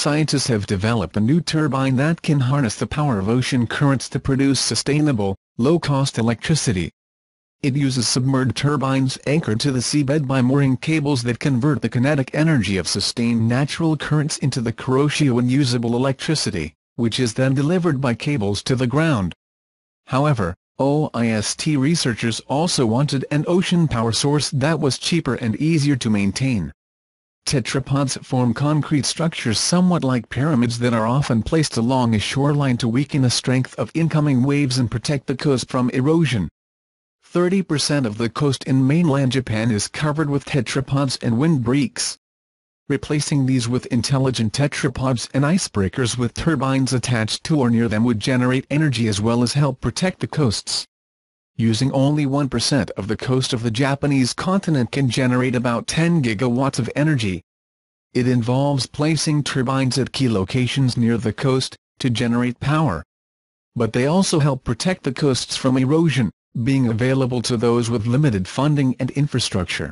scientists have developed a new turbine that can harness the power of ocean currents to produce sustainable, low-cost electricity. It uses submerged turbines anchored to the seabed by mooring cables that convert the kinetic energy of sustained natural currents into the Kuroshio and usable electricity, which is then delivered by cables to the ground. However, OIST researchers also wanted an ocean power source that was cheaper and easier to maintain. Tetrapods form concrete structures somewhat like pyramids that are often placed along a shoreline to weaken the strength of incoming waves and protect the coast from erosion. 30% of the coast in mainland Japan is covered with tetrapods and windbreaks. Replacing these with intelligent tetrapods and icebreakers with turbines attached to or near them would generate energy as well as help protect the coasts using only 1% of the coast of the Japanese continent can generate about 10 gigawatts of energy. It involves placing turbines at key locations near the coast, to generate power. But they also help protect the coasts from erosion, being available to those with limited funding and infrastructure.